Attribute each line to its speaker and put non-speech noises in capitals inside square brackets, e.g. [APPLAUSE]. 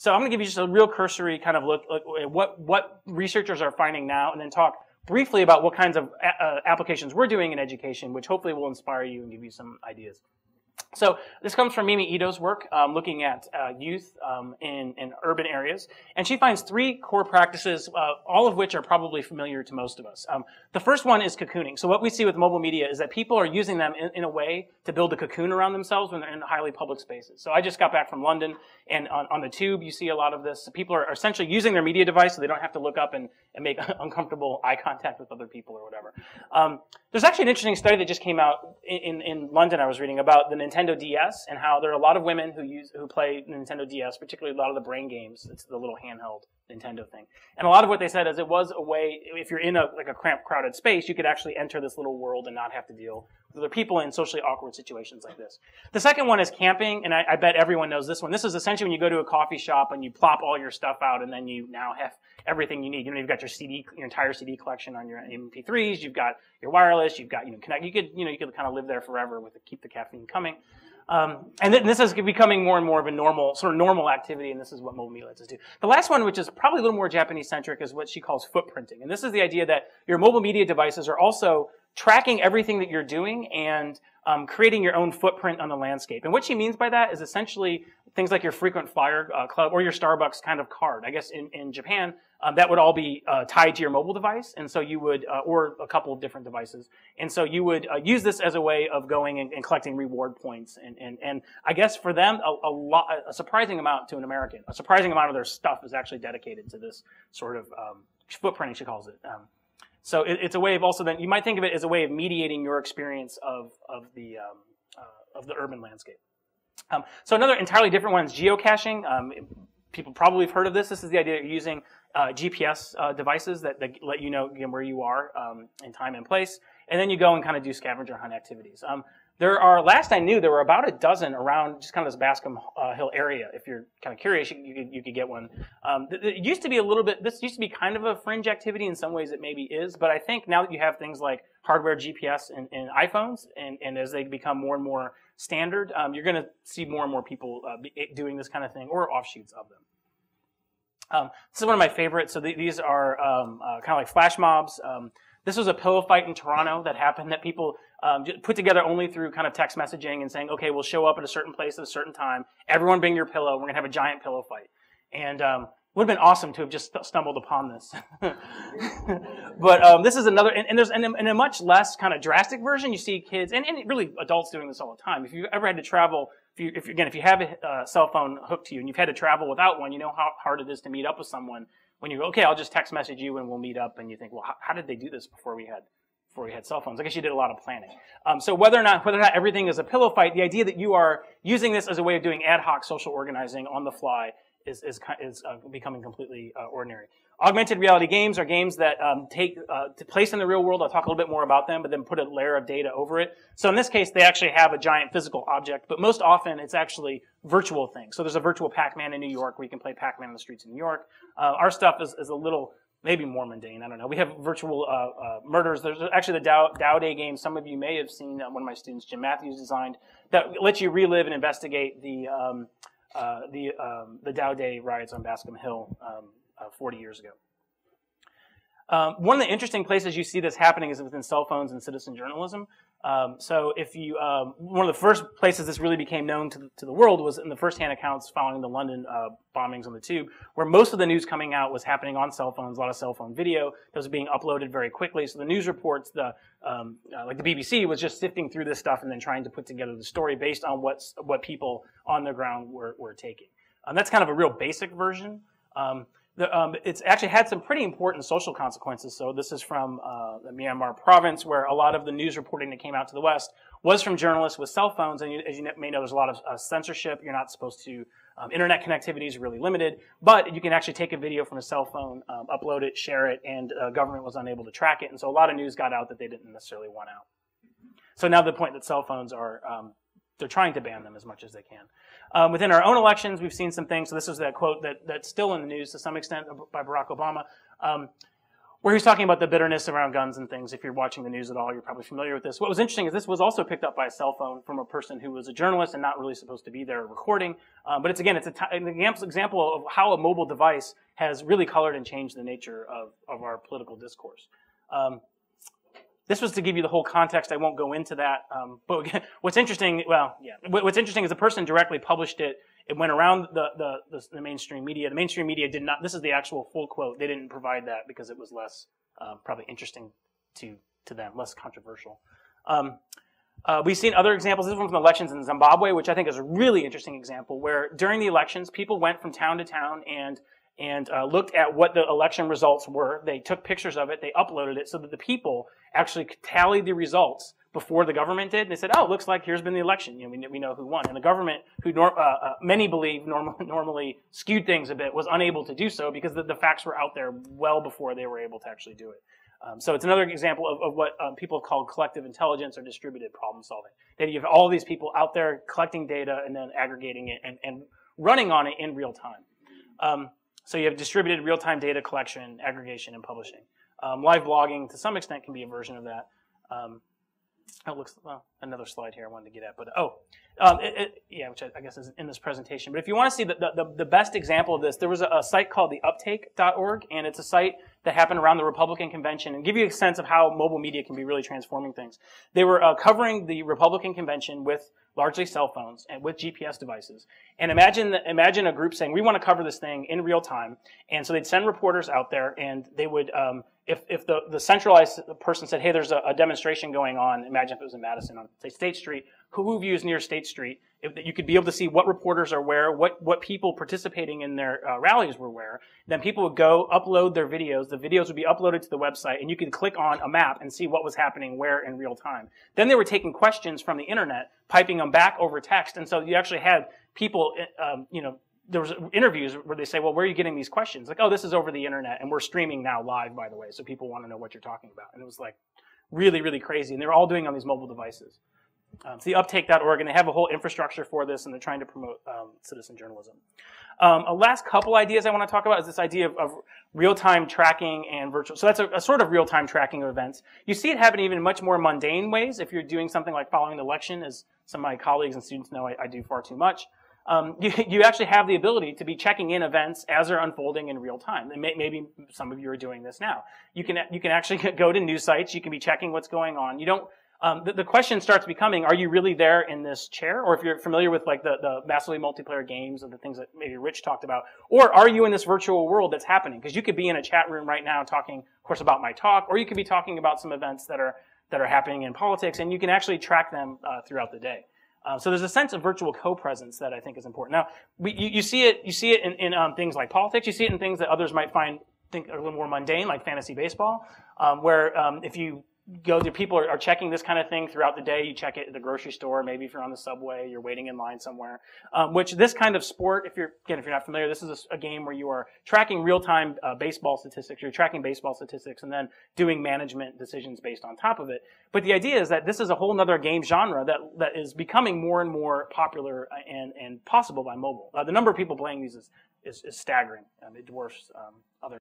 Speaker 1: So I'm going to give you just a real cursory kind of look, at what, what researchers are finding now and then talk briefly about what kinds of uh, applications we're doing in education, which hopefully will inspire you and give you some ideas. So this comes from Mimi Ito's work, um, looking at uh, youth um, in, in, urban areas, and she finds three core practices, uh, all of which are probably familiar to most of us. Um, the first one is cocooning. So what we see with mobile media is that people are using them in, in, a way to build a cocoon around themselves when they're in highly public spaces. So I just got back from London, and on, on the tube you see a lot of this. People are essentially using their media device so they don't have to look up and, and make [LAUGHS] uncomfortable eye contact with other people or whatever. Um, there's actually an interesting study that just came out in, in, in London I was reading about the Nintendo Nintendo DS and how there are a lot of women who use who play Nintendo DS, particularly a lot of the brain games. It's the little handheld Nintendo thing. And a lot of what they said is it was a way if you're in a like a cramped, crowded space, you could actually enter this little world and not have to deal with other people in socially awkward situations like this. The second one is camping, and I, I bet everyone knows this one. This is essentially when you go to a coffee shop and you plop all your stuff out, and then you now have everything you need. You know, you've got your CD, your entire CD collection on your MP3s. You've got your wireless. You've got you know connect. You could you know you could kind of live there forever with the, keep the caffeine coming. Um, and th- this is becoming more and more of a normal, sort of normal activity, and this is what mobile media lets us do. The last one, which is probably a little more Japanese centric, is what she calls footprinting. And this is the idea that your mobile media devices are also tracking everything that you're doing and um, creating your own footprint on the landscape. And what she means by that is essentially things like your frequent flyer uh, club or your Starbucks kind of card. I guess in, in Japan, um, that would all be uh, tied to your mobile device. And so you would, uh, or a couple of different devices. And so you would uh, use this as a way of going and, and, collecting reward points. And, and, and I guess for them, a, a, lot, a surprising amount to an American, a surprising amount of their stuff is actually dedicated to this sort of um, footprinting, she calls it. Um, so it, it's a way of also then, you might think of it as a way of mediating your experience of, of the, um, uh, of the urban landscape. Um, so another entirely different one is geocaching. Um, people probably have heard of this. This is the idea that you're using uh, GPS uh, devices that, that, let you know again, where you are um, in time and place, and then you go and kind of do scavenger hunt activities. Um, there are, last I knew, there were about a dozen around just kind of this Bascom uh, Hill area. If you're kind of curious, you, you, could, you could get one. Um, it used to be a little bit, this used to be kind of a fringe activity. In some ways it maybe is, but I think now that you have things like hardware GPS in, in iPhones, and, and as they become more and more standard, um, you're going to see more and more people uh, doing this kind of thing or offshoots of them. Um, this is one of my favorites. So th- these are um, uh, kind of like flash mobs. Um, this was a pillow fight in Toronto that happened that people um, put together only through kind of text messaging and saying, okay, we'll show up at a certain place at a certain time. Everyone bring your pillow. We're going to have a giant pillow fight. And um, would have been awesome to have just stumbled upon this. [LAUGHS] but um, this is another, and, and there's in a, in a, much less kind of drastic version, you see kids, and, and really adults doing this all the time. If you've ever had to travel, if you, if again, if you have a uh, cell phone hooked to you and you've had to travel without one, you know how hard it is to meet up with someone. When you go, okay, I'll just text message you and we'll meet up, and you think, well, how, how did they do this before we had before we had cell phones. I guess you did a lot of planning. Um, so whether or not whether or not everything is a pillow fight, the idea that you are using this as a way of doing ad hoc social organizing on the fly is, is, is uh, becoming completely uh, ordinary. Augmented reality games are games that um, take uh, place in the real world. I'll talk a little bit more about them, but then put a layer of data over it. So in this case, they actually have a giant physical object, but most often it's actually virtual things. So there's a virtual Pac-Man in New York where you can play Pac-Man on the streets of New York. Uh, our stuff is, is a little maybe more mundane. I don't know. We have virtual uh, uh, murders. There's actually the Dow, Dow Day game. Some of you may have seen uh, one of my students, Jim Matthews, designed that lets you relive and investigate the um, uh, the um, the Dow Day riots on Bascom Hill um, uh, 40 years ago. Um, one of the interesting places you see this happening is within cell phones and citizen journalism. Um, so if you, um, one of the first places this really became known to the, to the world was in the first-hand accounts following the London uh, bombings on the tube, where most of the news coming out was happening on cell phones, a lot of cell phone video that was being uploaded very quickly. So the news reports, the um, uh, like the BBC was just sifting through this stuff and then trying to put together the story based on what what people on the ground were, were taking. Um, that's kind of a real basic version. The, um, it's actually had some pretty important social consequences. So this is from uh, the Myanmar province, where a lot of the news reporting that came out to the West was from journalists with cell phones. And you, as you may know, there's a lot of uh, censorship. You're not supposed to. Um, internet connectivity is really limited, but you can actually take a video from a cell phone, um, upload it, share it, and uh, government was unable to track it. And so a lot of news got out that they didn't necessarily want out. So now the point that cell phones are um, they're trying to ban them as much as they can. Um, within our own elections, we've seen some things. So this is that quote that, that's still in the news to some extent by Barack Obama. Um, where he's talking about the bitterness around guns and things. If you're watching the news at all, you're probably familiar with this. What was interesting is this was also picked up by a cell phone from a person who was a journalist and not really supposed to be there recording. Um, but it's again, it's an example of how a mobile device has really colored and changed the nature of, of our political discourse. This was to give you the whole context. I won't go into that. Um, but [LAUGHS] what's interesting, well, yeah, what's interesting is the person directly published it it went around the, the, the, the, mainstream media. The mainstream media did not, this is the actual full quote. They didn't provide that because it was less, uh, probably interesting to, to them, less controversial. Um, uh, we've seen other examples. This one from elections in Zimbabwe, which I think is a really interesting example, where during the elections, people went from town to town and and uh, looked at what the election results were. They took pictures of it, they uploaded it so that the people actually tallied the results before the government did. And they said, "Oh, it looks like here's been the election. You know, we, we know who won." And the government, who nor, uh, uh, many believe norm- [LAUGHS] normally skewed things a bit, was unable to do so because the, the, facts were out there well before they were able to actually do it. Um, so it's another example of, of what um, people have called collective intelligence or distributed problem solving. That you have all these people out there collecting data and then aggregating it and, and running on it in real time. Um, so you have distributed real-time data collection, aggregation, and publishing. Um, live blogging, to some extent, can be a version of that. Um, looks well, another slide here I wanted to get at, but oh, um, it, it, yeah, which I, I, guess is in this presentation. But if you want to see the, the, the best example of this, there was a, a, site called the Uptake.org, and it's a site that happened around the Republican convention, and give you a sense of how mobile media can be really transforming things. They were uh, covering the Republican convention with largely cell phones and with GPS devices. And imagine imagine a group saying, "We want to cover this thing in real time," and so they'd send reporters out there, and they would um, if, if the, the centralized person said, hey, there's a, a, demonstration going on, imagine if it was in Madison on, say, State Street, who views near State Street, if, you could be able to see what reporters are where, what, what people participating in their uh, rallies were where. Then people would go upload their videos. The videos would be uploaded to the website, and you could click on a map and see what was happening where in real time. Then they were taking questions from the internet, piping them back over text, and so you actually had people, um, you know, there was interviews where they say, well, where are you getting these questions? Like, oh, this is over the internet, and we're streaming now live, by the way, so people want to know what you're talking about. And it was like really, really crazy. And they're all doing on these mobile devices. Um, so the uptake.org, and they have a whole infrastructure for this, and they're trying to promote um, citizen journalism. Um, a last couple ideas I want to talk about is this idea of, of real-time tracking and virtual. So that's a, a, sort of real-time tracking of events. You see it happen even in much more mundane ways. If you're doing something like following the election, as some of my colleagues and students know, I, I do far too much um, [LAUGHS] you, you, actually have the ability to be checking in events as they're unfolding in real time. And may, maybe some of you are doing this now. You can you can actually [LAUGHS] go to news sites. You can be checking what's going on. You don't. Um, the, the, question starts becoming: Are you really there in this chair? Or if you're familiar with like the, the massively multiplayer games and the things that maybe Rich talked about, or are you in this virtual world that's happening? Because you could be in a chat room right now talking, of course, about my talk, or you could be talking about some events that are that are happening in politics, and you can actually track them uh, throughout the day. Uh, so there's a sense of virtual co-presence that I think is important. Now, we, you, you, see it, you see it in, in um, things like politics. You see it in things that others might find think are a little more mundane, like fantasy baseball, um, where um, if you go there. People are, are, checking this kind of thing throughout the day. You check it at the grocery store. Maybe if you're on the subway, you're waiting in line somewhere. Um, which this kind of sport, if you're again, if you're not familiar, this is a, a game where you are tracking real-time uh, baseball statistics. You're tracking baseball statistics and then doing management decisions based on top of it. But the idea is that this is a whole other game genre that that is becoming more and more popular and and possible by mobile. Uh, the number of people playing these is is, is staggering. Um, it dwarfs um, other